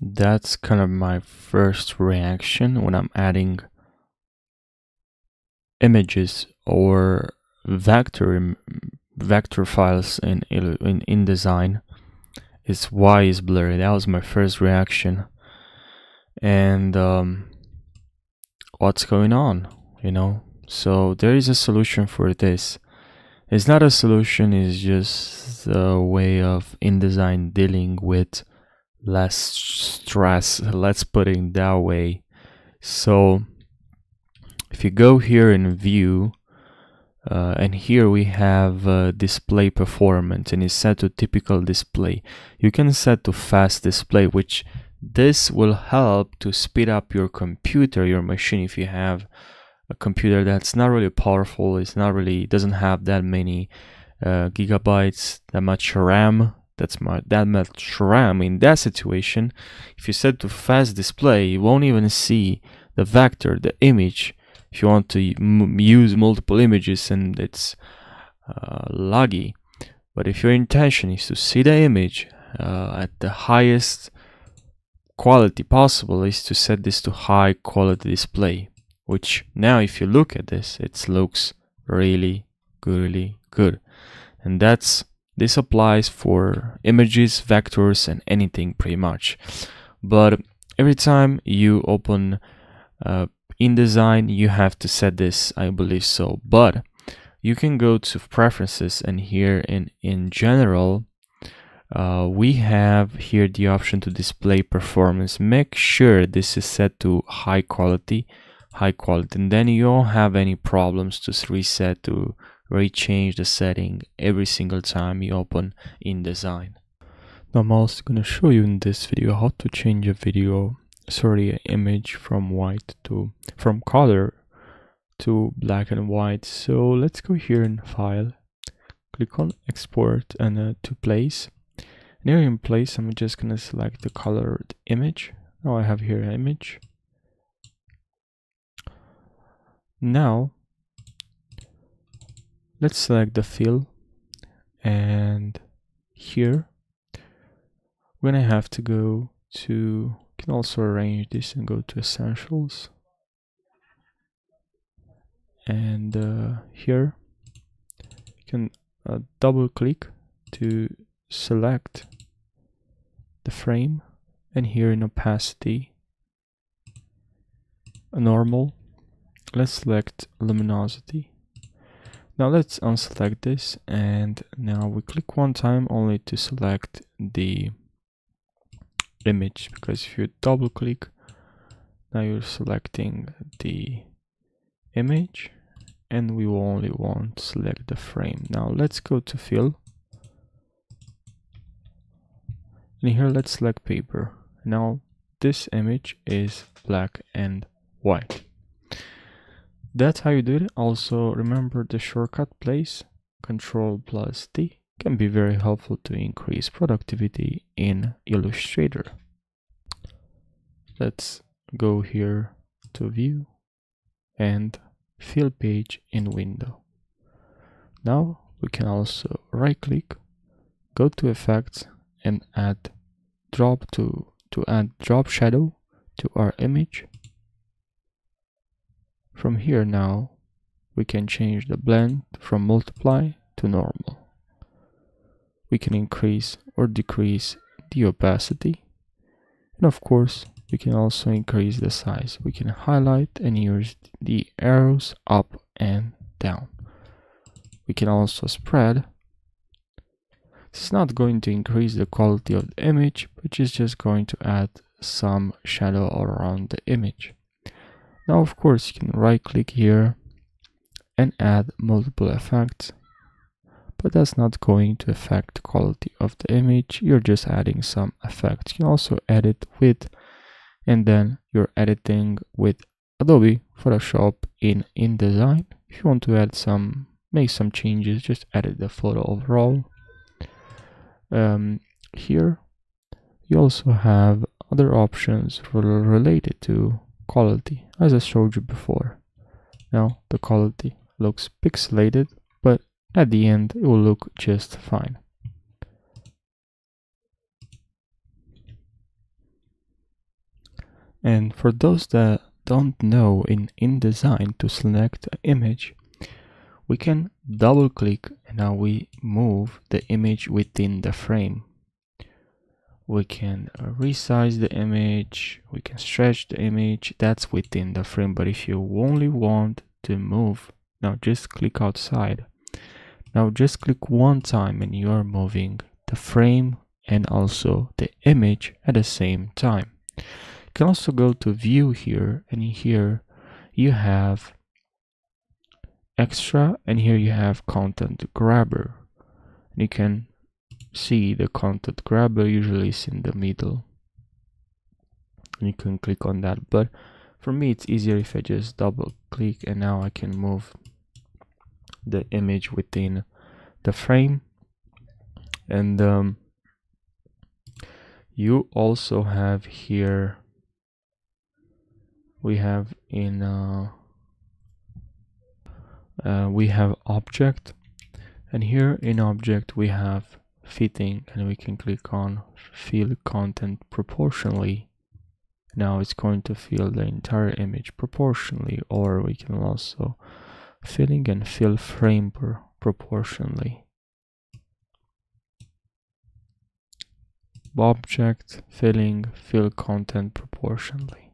that's kind of my first reaction when I'm adding images or vector vector files in in InDesign is why is blurry. That was my first reaction. And um, what's going on you know? So there is a solution for this. It's not a solution it's just a way of InDesign dealing with less stress. Let's put it that way. So if you go here in view uh, and here we have uh, display performance and it's set to typical display. You can set to fast display which this will help to speed up your computer your machine if you have a computer that's not really powerful it's not really doesn't have that many uh, gigabytes that much RAM that's my that much RAM in that situation. If you set to fast display you won't even see the vector the image. If you want to use multiple images and it's uh, laggy. But if your intention is to see the image uh, at the highest quality possible is to set this to high quality display which now if you look at this it looks really really good. And that's this applies for images vectors and anything pretty much. But every time you open uh, InDesign you have to set this I believe so. But you can go to preferences and here in in general uh, we have here the option to display performance. Make sure this is set to high quality high quality. And then you don't have any problems to reset to rechange the setting every single time you open InDesign now I'm also going to show you in this video how to change a video sorry image from white to from color to black and white. So let's go here in file click on export and uh, to place. And here in place I'm just gonna select the colored image. Now I have here an image now let's select the fill and here we're gonna have to go to can also arrange this and go to essentials. And uh, here you can uh, double click to select the frame. And here in opacity a normal let's select luminosity. Now let's unselect this and now we click one time only to select the image because if you double click now you're selecting the image and we only want to select the frame. Now let's go to fill. And here let's select paper. Now this image is black and white that's how you do it also remember the shortcut place control plus D can be very helpful to increase productivity in Illustrator. Let's go here to view and fill page in window. Now we can also right click, go to effects and add drop to, to add drop shadow to our image. From here now we can change the blend from multiply to normal we can increase or decrease the opacity. And of course, we can also increase the size. We can highlight and use the arrows up and down. We can also spread. This is not going to increase the quality of the image, but it's just going to add some shadow around the image. Now, of course, you can right click here and add multiple effects but that's not going to affect the quality of the image. You're just adding some effects. You can also edit with and then you're editing with Adobe Photoshop in InDesign. If you want to add some make some changes just edit the photo overall. Um, here you also have other options related to quality as I showed you before now the quality looks pixelated but at the end it will look just fine. And for those that don't know in InDesign to select an image, we can double click and now we move the image within the frame. We can uh, resize the image, we can stretch the image, that's within the frame. But if you only want to move, now just click outside. Now just click one time and you are moving the frame and also the image at the same time. You can also go to view here and here you have extra and here you have content grabber. And you can see the content grabber usually is in the middle. And you can click on that. But for me it's easier if I just double click and now I can move the image within the frame and um, you also have here we have in uh, uh, we have object and here in object we have fitting and we can click on fill content proportionally. Now it's going to fill the entire image proportionally or we can also filling and fill frame per proportionally. Object filling fill content proportionally.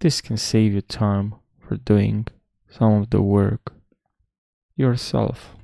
This can save you time for doing some of the work yourself.